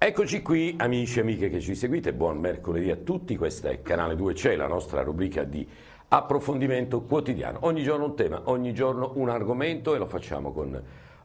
Eccoci qui amici e amiche che ci seguite, buon mercoledì a tutti, questa è Canale 2 C'è, la nostra rubrica di approfondimento quotidiano. Ogni giorno un tema, ogni giorno un argomento e lo facciamo con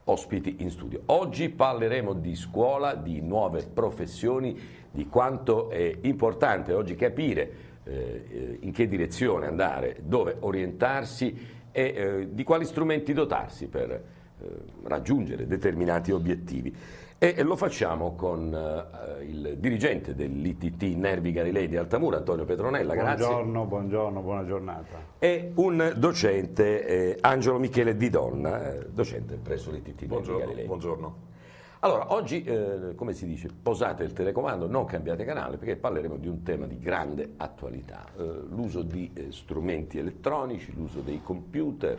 ospiti in studio. Oggi parleremo di scuola, di nuove professioni, di quanto è importante oggi capire eh, in che direzione andare, dove orientarsi e eh, di quali strumenti dotarsi per eh, raggiungere determinati obiettivi. E lo facciamo con uh, il dirigente dell'ITT Nervi Galilei di Altamura, Antonio Petronella, grazie. Buongiorno, buongiorno, buona giornata. E un docente, eh, Angelo Michele Di Donna, eh, docente presso l'ITT Nervi Galilei. Buongiorno. Allora, oggi, eh, come si dice, posate il telecomando, non cambiate canale, perché parleremo di un tema di grande attualità, eh, l'uso di eh, strumenti elettronici, l'uso dei computer,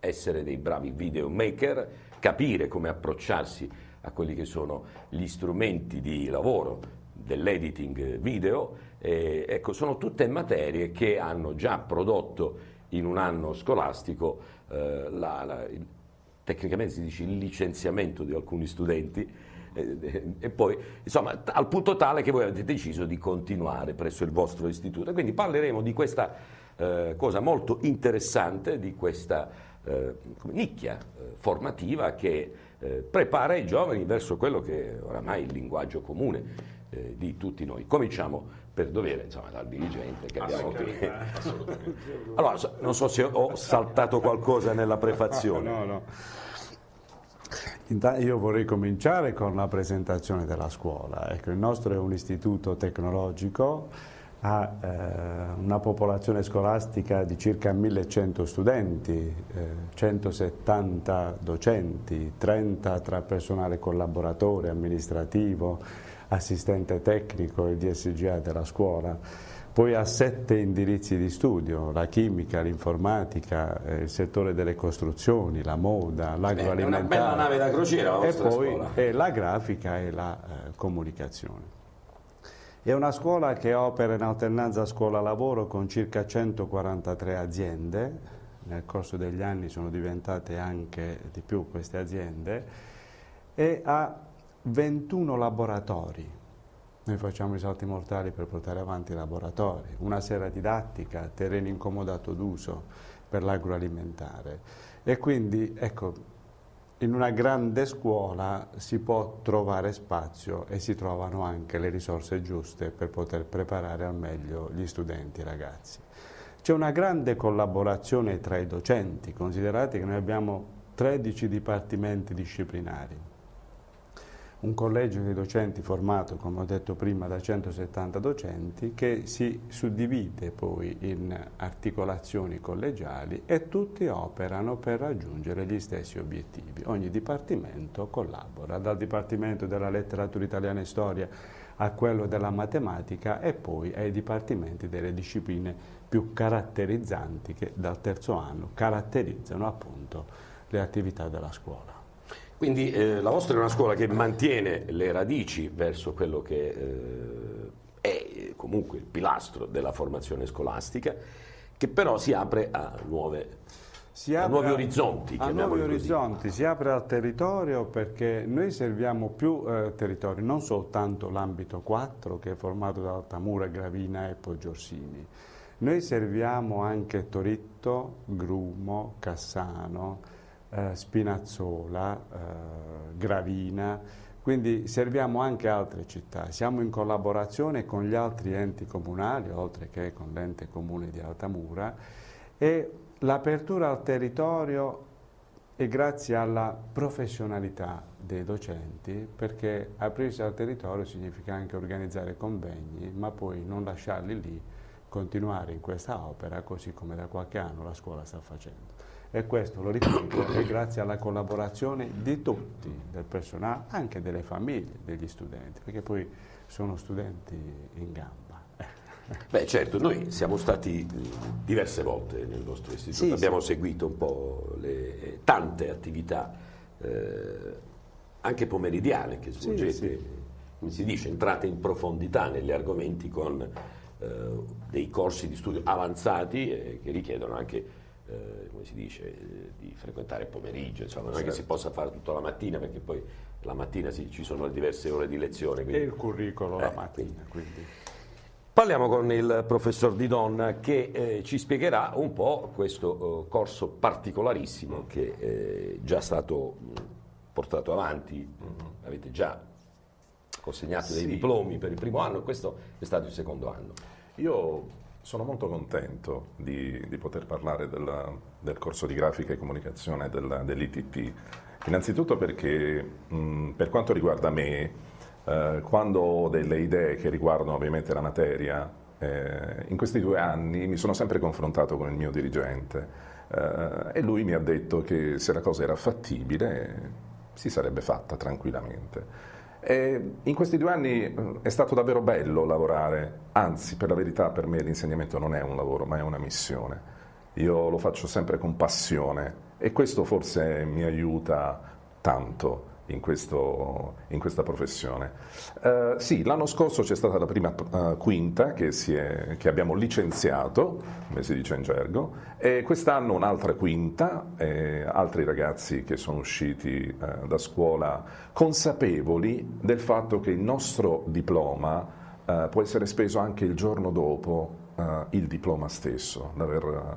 essere dei bravi videomaker, capire come approcciarsi a quelli che sono gli strumenti di lavoro dell'editing video, eh, ecco, sono tutte materie che hanno già prodotto in un anno scolastico eh, la, la, tecnicamente si dice il licenziamento di alcuni studenti eh, e poi insomma al punto tale che voi avete deciso di continuare presso il vostro istituto. Quindi parleremo di questa eh, cosa molto interessante, di questa eh, nicchia eh, formativa che eh, prepara i giovani verso quello che è oramai il linguaggio comune eh, di tutti noi. Cominciamo per dovere, insomma, dal dirigente che abbiamo qui. allora, non so se ho saltato qualcosa nella prefazione. No, no. Io vorrei cominciare con la presentazione della scuola. Ecco, il nostro è un istituto tecnologico ha eh, una popolazione scolastica di circa 1100 studenti, eh, 170 docenti, 30 tra personale collaboratore, amministrativo, assistente tecnico e DSGA della scuola. Poi ha sette indirizzi di studio, la chimica, l'informatica, eh, il settore delle costruzioni, la moda, l'agroalimentare. È una bella nave da crociera la e poi la grafica e la eh, comunicazione. È una scuola che opera in alternanza scuola-lavoro con circa 143 aziende, nel corso degli anni sono diventate anche di più queste aziende, e ha 21 laboratori. Noi facciamo i salti mortali per portare avanti i laboratori, una sera didattica, terreno incomodato d'uso per l'agroalimentare. E quindi, ecco, in una grande scuola si può trovare spazio e si trovano anche le risorse giuste per poter preparare al meglio gli studenti e i ragazzi. C'è una grande collaborazione tra i docenti, considerate che noi abbiamo 13 dipartimenti disciplinari, un collegio di docenti formato, come ho detto prima, da 170 docenti che si suddivide poi in articolazioni collegiali e tutti operano per raggiungere gli stessi obiettivi. Ogni dipartimento collabora, dal Dipartimento della Letteratura Italiana e Storia a quello della matematica e poi ai dipartimenti delle discipline più caratterizzanti che dal terzo anno caratterizzano appunto le attività della scuola. Quindi eh, la vostra è una scuola che mantiene le radici verso quello che eh, è comunque il pilastro della formazione scolastica, che però si apre a, nuove, si a nuovi orizzonti. A nuovi orizzonti, si apre al territorio perché noi serviamo più eh, territori, non soltanto l'ambito 4 che è formato da Altamura, Gravina e Poggiorsini. Noi serviamo anche Toritto, Grumo, Cassano, eh, Spinazzola, eh, Gravina, quindi serviamo anche altre città. Siamo in collaborazione con gli altri enti comunali, oltre che con l'ente comune di Altamura, e l'apertura al territorio è grazie alla professionalità dei docenti, perché aprirsi al territorio significa anche organizzare convegni, ma poi non lasciarli lì, continuare in questa opera, così come da qualche anno la scuola sta facendo. E questo, lo ripeto, è grazie alla collaborazione di tutti, del personale, anche delle famiglie, degli studenti, perché poi sono studenti in gamba. Beh certo, noi siamo stati diverse volte nel nostro istituto, sì, abbiamo sì. seguito un po' le tante attività, eh, anche pomeridiane che svolgete, sì, come si dice, entrate in profondità negli argomenti con eh, dei corsi di studio avanzati eh, che richiedono anche eh, come si dice, eh, di frequentare il pomeriggio, insomma, non è che si certo. possa fare tutta la mattina perché poi la mattina sì, ci sono diverse ore di lezione. Quindi... E il curriculum la mattina. Quindi. Parliamo con il professor Di Don che eh, ci spiegherà un po' questo eh, corso particolarissimo che è eh, già stato portato avanti, mm-hmm. avete già consegnato sì. dei diplomi per il primo anno, questo è stato il secondo anno. Io sono molto contento di, di poter parlare della, del corso di grafica e comunicazione del, dell'ITT, innanzitutto perché mh, per quanto riguarda me, eh, quando ho delle idee che riguardano ovviamente la materia, eh, in questi due anni mi sono sempre confrontato con il mio dirigente eh, e lui mi ha detto che se la cosa era fattibile si sarebbe fatta tranquillamente. E in questi due anni eh, è stato davvero bello lavorare, anzi per la verità per me l'insegnamento non è un lavoro ma è una missione. Io lo faccio sempre con passione e questo forse mi aiuta tanto in, questo, in questa professione. Uh, sì, l'anno scorso c'è stata la prima uh, quinta che, è, che, abbiamo licenziato, come si dice in gergo, e quest'anno un'altra quinta, e altri ragazzi che sono usciti uh, da scuola consapevoli del fatto che il nostro diploma può essere speso anche il giorno dopo il diploma stesso, l'aver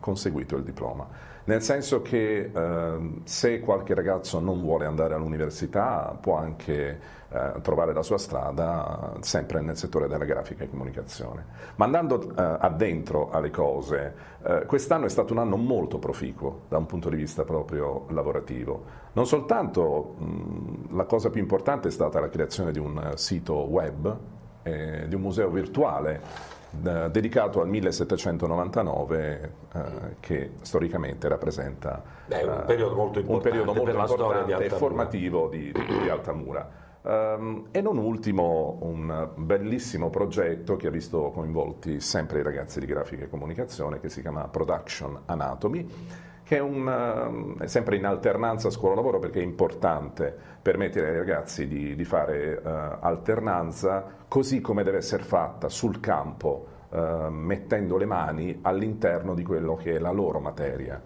conseguito il diploma nel senso che eh, se qualche ragazzo non vuole andare all'università può anche eh, trovare la sua strada sempre nel settore della grafica e comunicazione. Ma andando eh, addentro alle cose, eh, quest'anno è stato un anno molto proficuo da un punto di vista proprio lavorativo. Non soltanto mh, la cosa più importante è stata la creazione di un sito web, di un museo virtuale dedicato al 1799 eh, che storicamente rappresenta Beh, un periodo molto importante, periodo molto importante e formativo di, di Altamura. Um, e non ultimo un bellissimo progetto che ha visto coinvolti sempre i ragazzi di grafica e comunicazione che si chiama Production Anatomy che è, un, è sempre in alternanza scuola-lavoro perché è importante permettere ai ragazzi di, di fare uh, alternanza così come deve essere fatta sul campo, uh, mettendo le mani all'interno di quello che è la loro materia.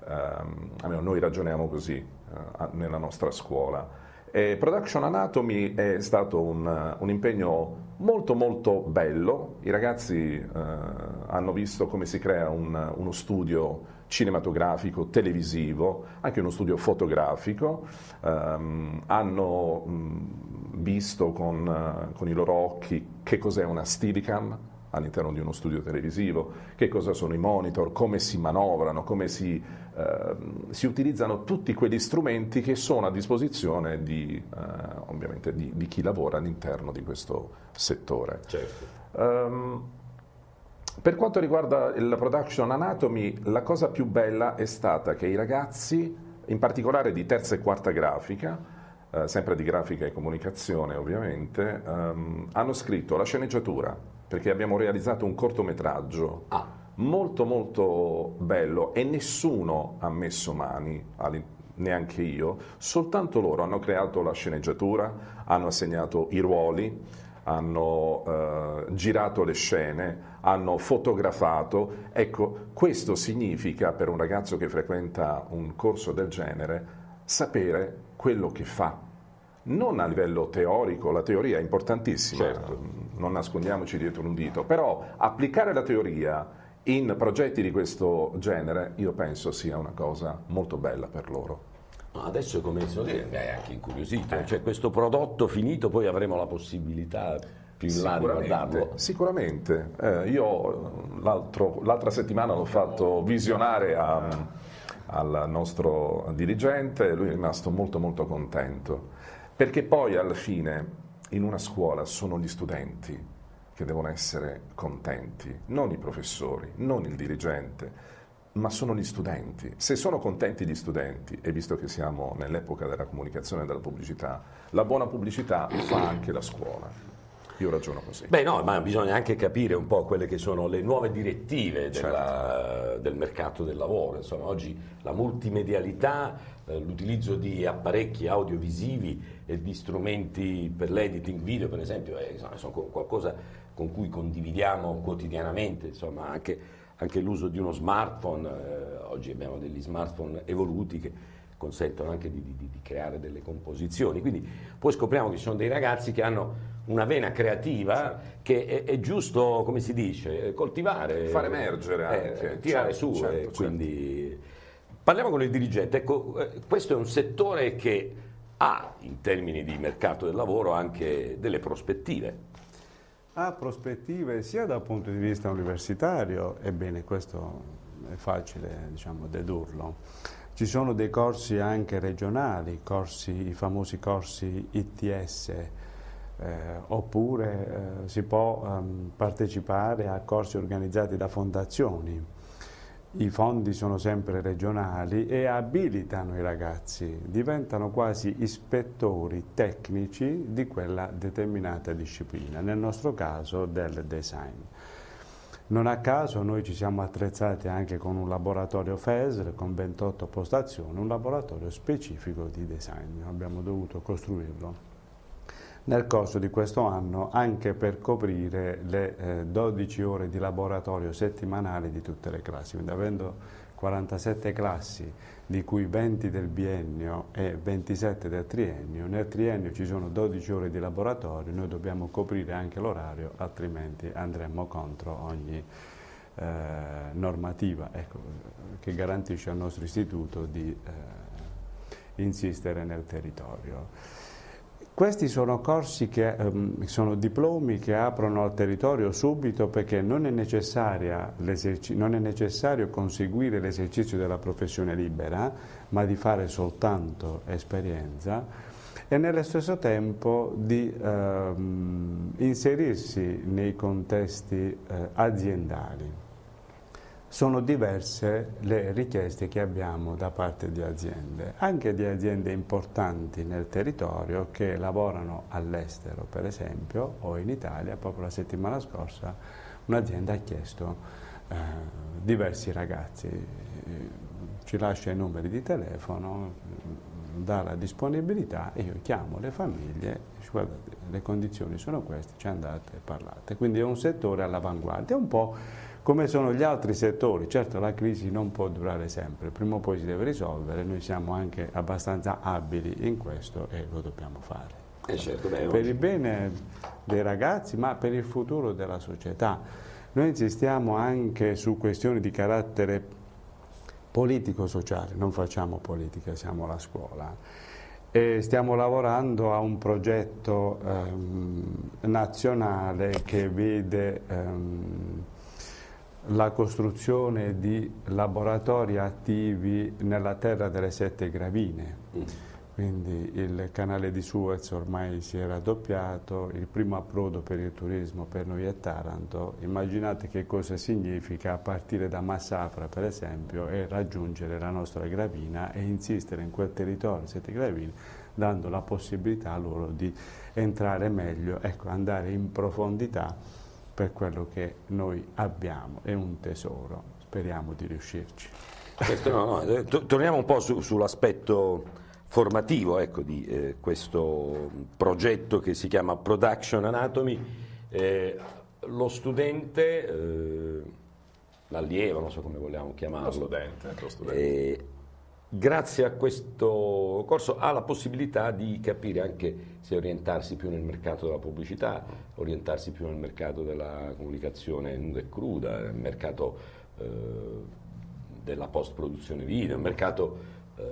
Uh, almeno noi ragioniamo così nella nostra scuola. E Production Anatomy è stato un, un, impegno molto molto bello, i ragazzi eh, hanno visto come si crea un, uno studio cinematografico, televisivo, anche uno studio fotografico, ehm, hanno mh, visto con, uh, con, i loro occhi che cos'è una Steadicam all'interno di uno studio televisivo, che cosa sono i monitor, come si manovrano, come si, eh, si utilizzano tutti quegli strumenti che sono a disposizione di, eh, ovviamente di, di chi lavora all'interno di questo settore. Certo. Um, per quanto riguarda la production anatomy, la cosa più bella è stata che i ragazzi, in particolare di terza e quarta grafica, eh, sempre di grafica e comunicazione ovviamente, ehm, hanno scritto la sceneggiatura, perché abbiamo realizzato un cortometraggio ah. molto molto bello e nessuno ha messo mani neanche io, soltanto loro hanno creato la sceneggiatura, hanno assegnato i ruoli, hanno eh, girato le scene, hanno fotografato. Ecco, questo significa per un ragazzo che frequenta un corso del genere sapere quello che fa. Non a livello teorico, la teoria è importantissima, certo. non nascondiamoci dietro un dito, però applicare la teoria in progetti di questo genere io penso sia una cosa molto bella per loro. Adesso come dire, mi hai anche incuriosito, eh. cioè questo prodotto finito poi avremo la possibilità più in là di guardarlo. Sicuramente, eh, io l'altra settimana l'ho fatto visionare a, al nostro dirigente, lui è rimasto molto molto contento, perché poi alla fine in una scuola sono gli studenti che devono essere contenti, non i professori, non il dirigente ma sono gli studenti. Se sono contenti gli studenti, e visto che siamo nell'epoca della comunicazione e della pubblicità, la buona pubblicità fa anche la scuola. Io ragiono così. Beh no, ma bisogna anche capire un po' quelle che sono le nuove direttive della, certo. del mercato del lavoro. Insomma, oggi la multimedialità, eh, l'utilizzo di apparecchi audiovisivi e di strumenti per l'editing video, per esempio, è, insomma, sono qualcosa con cui condividiamo quotidianamente, insomma, anche anche l'uso di uno smartphone, eh, oggi abbiamo degli smartphone evoluti che consentono anche di, di, di, creare delle composizioni. Quindi poi scopriamo che ci sono dei ragazzi che hanno una vena creativa sì. che è, è, giusto, come si dice, coltivare. Far emergere eh, anche. tirare certo, su. Certo, certo. Quindi... Parliamo con il dirigente. Ecco, eh, questo è un settore che ha, in termini di mercato del lavoro, anche delle prospettive. Ha prospettive sia dal punto di vista universitario, ebbene questo è facile diciamo, dedurlo, ci sono dei corsi anche regionali, corsi, i famosi corsi ITS, eh, oppure eh, si può ehm, partecipare a corsi organizzati da fondazioni. I fondi sono sempre regionali e abilitano i ragazzi, diventano quasi ispettori tecnici di quella determinata disciplina, nel nostro caso del design. Non a caso noi ci siamo attrezzati anche con un laboratorio FESR con 28 postazioni, un laboratorio specifico di design, abbiamo dovuto costruirlo. Nel corso di questo anno anche per coprire le eh, 12 ore di laboratorio settimanali di tutte le classi, quindi avendo 47 classi di cui 20 del biennio e 27 del triennio. Nel triennio ci sono 12 ore di laboratorio, noi dobbiamo coprire anche l'orario, altrimenti andremo contro ogni eh, normativa ecco, che garantisce al nostro istituto di eh, insistere nel territorio. Questi sono corsi che um, sono diplomi che aprono al territorio subito perché non è, non è necessario conseguire l'esercizio della professione libera, ma di fare soltanto esperienza e nello stesso tempo di um, inserirsi nei contesti uh, aziendali sono diverse le richieste che abbiamo da parte di aziende, anche di aziende importanti nel territorio che lavorano all'estero per esempio o in Italia, proprio la settimana scorsa un'azienda ha chiesto eh, diversi ragazzi, ci lascia i numeri di telefono, dà la disponibilità e io chiamo le famiglie, guardate le condizioni sono queste, ci andate e parlate, quindi è un settore all'avanguardia, un po' come sono gli altri settori. Certo la crisi non può durare sempre, prima o poi si deve risolvere, noi siamo anche abbastanza abili in questo e lo dobbiamo fare. Eh certo, beh, per il bene dei ragazzi, ma per il futuro della società. Noi insistiamo anche su questioni di carattere politico-sociale, non facciamo politica, siamo la scuola. E stiamo lavorando a un progetto ehm, nazionale che vede ehm, la costruzione di laboratori attivi nella terra delle sette gravine. Mm. Quindi il canale di Suez ormai si è raddoppiato, il primo approdo per il turismo per noi è Taranto. Immaginate che cosa significa partire da Massafra, per esempio, e raggiungere la nostra gravina e insistere in quel territorio, sette gravine, dando la possibilità loro di entrare meglio, ecco, andare in profondità per quello che noi abbiamo, è un tesoro, speriamo di riuscirci. Questo, no, no, eh, torniamo un po' su, sull'aspetto formativo ecco, di eh, questo progetto che si chiama Production Anatomy. Eh, lo studente, eh, l'allievo, non so come vogliamo chiamarlo, lo studente, lo studente eh, grazie a questo corso ha la possibilità di capire anche se orientarsi più nel mercato della pubblicità, orientarsi più nel mercato della comunicazione nuda e cruda, nel mercato eh, della post-produzione video, nel mercato eh,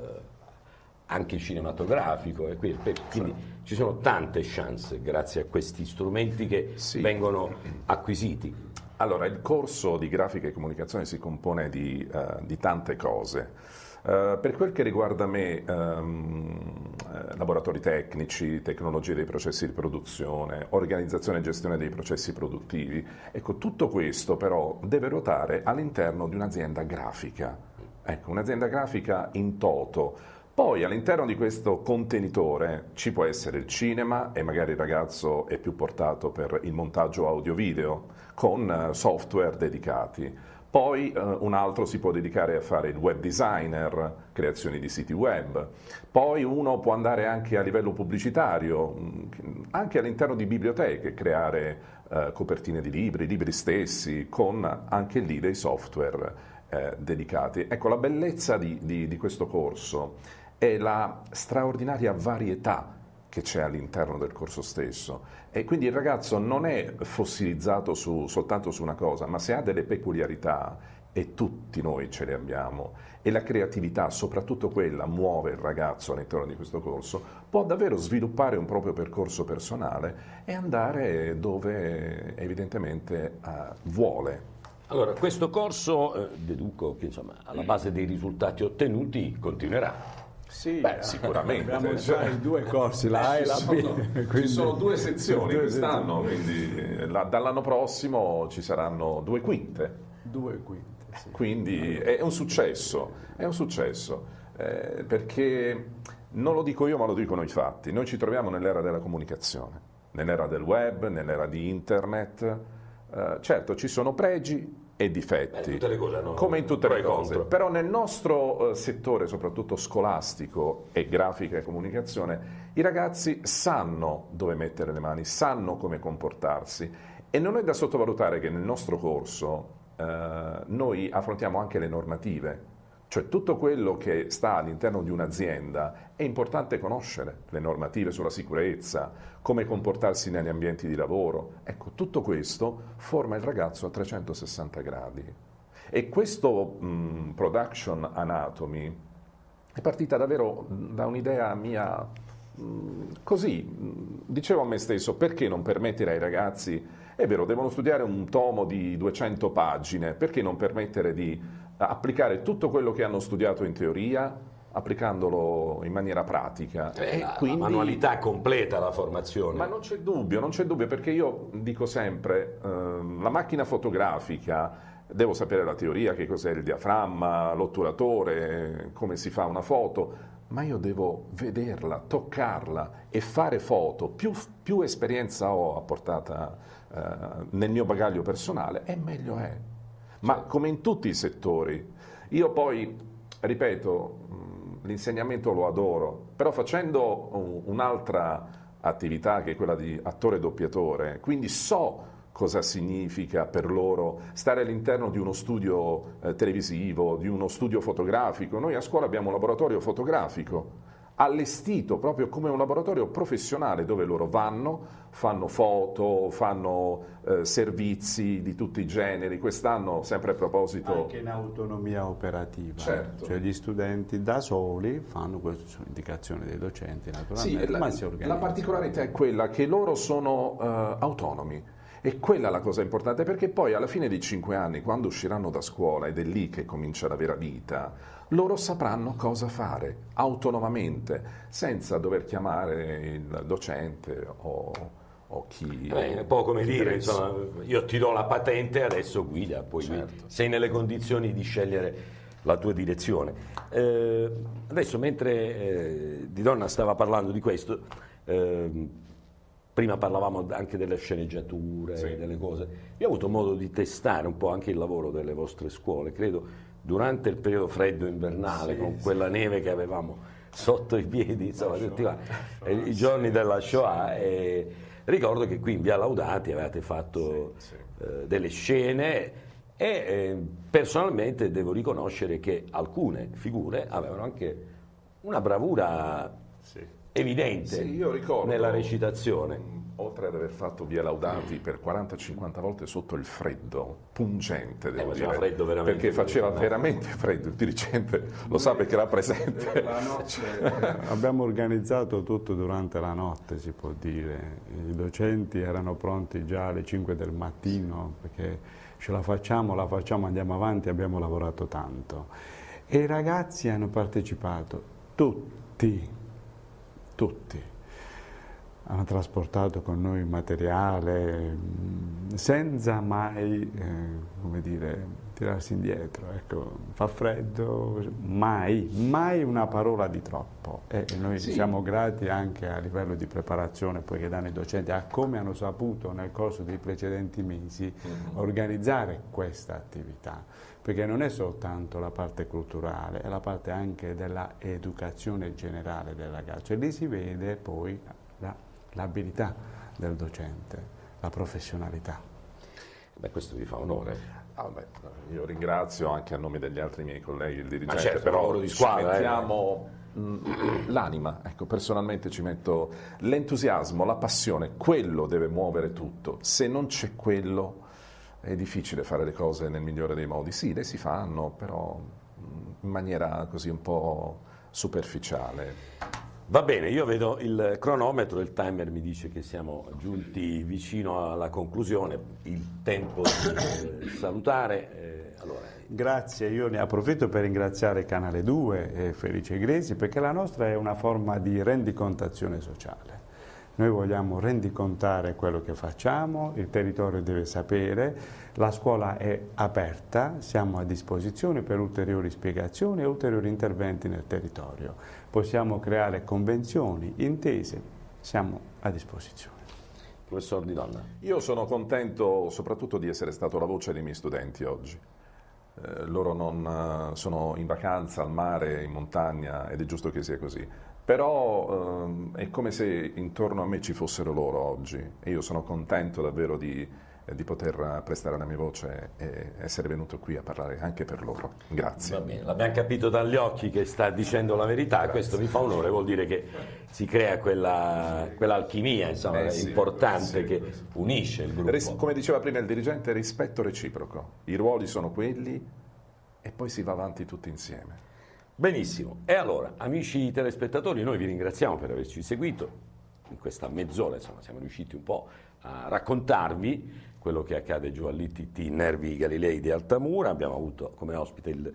anche cinematografico. E quindi, quindi ci sono tante chance grazie a questi strumenti che sì. vengono acquisiti. Allora, il corso di grafica e comunicazione si compone di, uh, di tante cose. Uh, per quel che riguarda me, um, eh, laboratori tecnici, tecnologie dei processi di produzione, organizzazione e gestione dei processi produttivi, ecco, tutto questo però deve ruotare all'interno di un'azienda grafica. Ecco, un'azienda grafica in toto. Poi all'interno di questo contenitore ci può essere il cinema e magari il ragazzo è più portato per il montaggio audio-video con software dedicati poi eh, un altro si può dedicare a fare il web designer, creazioni di siti web, poi uno può andare anche a livello pubblicitario, mm, anche all'interno di biblioteche, creare eh, copertine di libri, libri stessi, con anche lì dei software eh, dedicati. Ecco, la bellezza di, di, di questo corso è la straordinaria varietà che c'è all'interno del corso stesso e quindi il ragazzo non è fossilizzato su, soltanto su una cosa, ma se ha delle peculiarità e tutti noi ce le abbiamo e la creatività, soprattutto quella, muove il ragazzo all'interno di questo corso, può davvero sviluppare un proprio percorso personale e andare dove evidentemente uh, vuole. Allora, questo corso, eh, deduco che insomma, alla base dei risultati ottenuti continuerà. Sì, Beh, sicuramente. Abbiamo cioè, due corsi, la A e la B. Sono, quindi, ci sono due sezioni due quest'anno, quindi la, dall'anno prossimo ci saranno due quinte. Due quinte, sì. Quindi è un successo, è un successo, eh, perché non lo dico io ma lo dicono i fatti. Noi ci troviamo nell'era della comunicazione, nell'era del web, nell'era di internet. Eh, certo, ci sono pregi e difetti, Beh, cose, no? come in tutte le cose. Contro. Però nel nostro uh, settore, soprattutto scolastico e grafica e comunicazione, i ragazzi sanno dove mettere le mani, sanno come comportarsi e non è da sottovalutare che nel nostro corso uh, noi affrontiamo anche le normative cioè tutto quello che sta all'interno di un'azienda è importante conoscere, le normative sulla sicurezza, come comportarsi negli ambienti di lavoro. Ecco, tutto questo forma il ragazzo a 360 gradi. E questo mh, Production Anatomy è partita davvero da un'idea mia mh, così, mh, dicevo a me stesso, perché non permettere ai ragazzi, è vero, devono studiare un tomo di 200 pagine, perché non permettere di applicare tutto quello che hanno studiato in teoria applicandolo in maniera pratica. Eh, la, quindi, la manualità completa la formazione. Ma non c'è dubbio, non c'è dubbio, perché io dico sempre, eh, la macchina fotografica, devo sapere la teoria, che cos'è il diaframma, l'otturatore, come si fa una foto, ma io devo vederla, toccarla e fare foto. Più, più esperienza ho apportata eh, nel mio bagaglio personale, e meglio è ma come in tutti i settori. Io poi, ripeto, l'insegnamento lo adoro, però facendo un'altra attività che è quella di attore doppiatore, quindi so cosa significa per loro stare all'interno di uno studio eh, televisivo, di uno studio fotografico. Noi a scuola abbiamo un laboratorio fotografico allestito proprio come un laboratorio professionale dove loro vanno, fanno foto, fanno eh, servizi di tutti i generi. Quest'anno, sempre a proposito... Anche in autonomia operativa. Certo. Cioè gli studenti da soli fanno questo su indicazione dei docenti naturalmente, sì, ma si organizzano. La particolarità è quella che loro sono uh, autonomi. E quella è la cosa importante perché poi alla fine dei cinque anni, quando usciranno da scuola, ed è lì che comincia la vera vita, loro sapranno cosa fare autonomamente, senza dover chiamare il docente o, o chi... Beh, è un po' come dire, insomma, io ti do la patente, adesso guida, poi certo. sei nelle condizioni di scegliere la tua direzione. Eh, adesso mentre eh, Di Donna stava parlando di questo, eh, prima parlavamo anche delle sceneggiature, sì. delle cose, io ho avuto modo di testare un po' anche il lavoro delle vostre scuole, credo durante il periodo freddo invernale, sì, con sì. quella neve che avevamo sotto i piedi, insomma, tutti qua, i giorni della Shoah. E ricordo che qui in Via Laudati avevate fatto sì, eh, delle scene e eh, personalmente devo riconoscere che alcune figure avevano anche una bravura evidente nella recitazione. Oltre ad aver fatto Via Laudati per 40-50 volte sotto il freddo, pungente, devo eh, dire, freddo perché faceva veramente freddo, il dirigente lo sa perché era presente. abbiamo organizzato tutto durante la notte, si può dire, i docenti erano pronti già alle 5 del mattino, perché ce la facciamo, la facciamo, andiamo avanti, abbiamo lavorato tanto. E i ragazzi hanno partecipato, tutti, tutti. Hanno trasportato con noi materiale mm, senza mai, eh, come dire, tirarsi indietro, ecco, fa freddo, mai, mai una parola di troppo e noi sì. siamo grati anche a livello di preparazione poi che danno i docenti a come hanno saputo nel corso dei precedenti mesi mm -hmm. organizzare questa attività, perché non è soltanto la parte culturale, è la parte anche dell'educazione generale del ragazzo e lì si vede poi l'abilità del docente, la professionalità. Beh, questo vi fa onore. Ah, beh, io ringrazio anche a nome degli altri miei colleghi il dirigente, certo, però di squadra, ci mettiamo eh. l'anima, ecco, personalmente ci metto l'entusiasmo, la passione, quello deve muovere tutto. Se non c'è quello è difficile fare le cose nel migliore dei modi. Sì, le si fanno, però in maniera così un po' superficiale. Va bene, io vedo il cronometro, il timer mi dice che siamo giunti vicino alla conclusione, il tempo di eh, salutare. Eh, allora. Grazie, io ne approfitto per ringraziare Canale 2 e Felice Gresi perché la nostra è una forma di rendicontazione sociale. Noi vogliamo rendicontare quello che facciamo, il territorio deve sapere, la scuola è aperta, siamo a disposizione per ulteriori spiegazioni e ulteriori interventi nel territorio. Possiamo creare convenzioni, intese, siamo a disposizione. Professor Di Donna. Io sono contento soprattutto di essere stato la voce dei miei studenti oggi. Eh, loro non, eh, sono in vacanza al mare, in montagna ed è giusto che sia così però ehm, è come se intorno a me ci fossero loro oggi e io sono contento davvero di, eh, di poter prestare la mia voce e essere venuto qui a parlare anche per loro. Grazie. Va bene, l'abbiamo capito dagli occhi che sta dicendo la verità, Grazie. questo mi fa onore, vuol dire che si crea quella, quell'alchimia insomma, eh sì, importante sì, che unisce il gruppo. Ris- come diceva prima il dirigente, rispetto reciproco, i ruoli sono quelli e poi si va avanti tutti insieme. Benissimo, e allora amici telespettatori noi vi ringraziamo per averci seguito, in questa mezz'ora insomma siamo riusciti un po' a raccontarvi quello che accade giù all'ITT Nervi Galilei di Altamura, abbiamo avuto come ospite il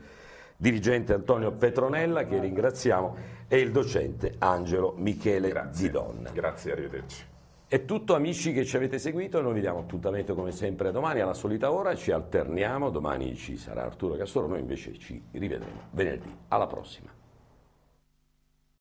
dirigente Antonio Petronella che ringraziamo e il docente Angelo Michele Grazie. Didonna. Grazie, arrivederci. È tutto amici che ci avete seguito, noi vi diamo appuntamento come sempre domani alla solita ora, ci alterniamo, domani ci sarà Arturo Cassoro, noi invece ci rivedremo venerdì. Alla prossima.